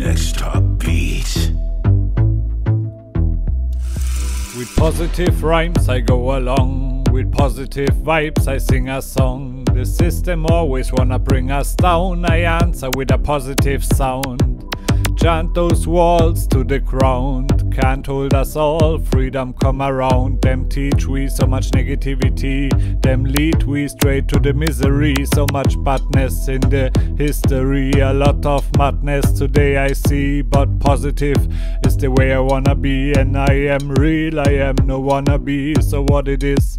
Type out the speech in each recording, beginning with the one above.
next top beat. With positive rhymes I go along, with positive vibes I sing a song. The system always wanna bring us down, I answer with a positive sound. Chant those walls to the ground, can't hold us all, freedom come around. Them teach we so much negativity, them lead we straight to the misery. So much badness in the history, a lot of madness today I see. But positive is the way I wanna be, and I am real, I am no wannabe. So what it is?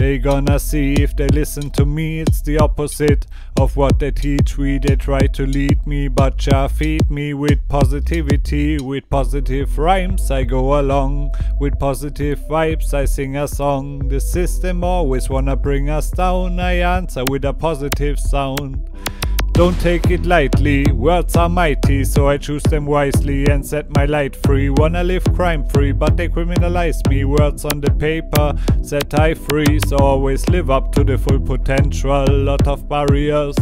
They gonna see if they listen to me, it's the opposite of what they teach we. They try to lead me, but ya feed me with positivity, with positive rhymes. I go along with positive vibes, I sing a song. The system always wanna bring us down, I answer with a positive sound. Don't take it lightly, words are mighty, so I choose them wisely and set my light free. Wanna live crime free, but they criminalize me. Words on the paper set I free, so always live up to the full potential. Lot of barriers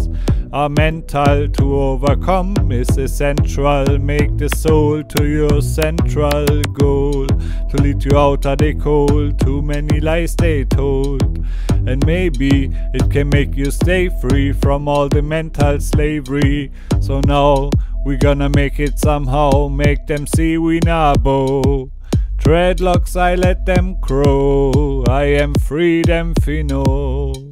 are mental to overcome is essential. Make the soul to your central goal to lead you out of the cold. Too many lies they told, and maybe it can make you stay free from all the mental slavery. So now we're gonna make it somehow, make them see we nabo. Dreadlocks, I let them crow. I am free, them fino.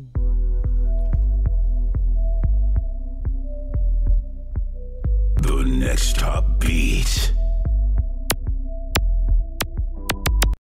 Next top beat.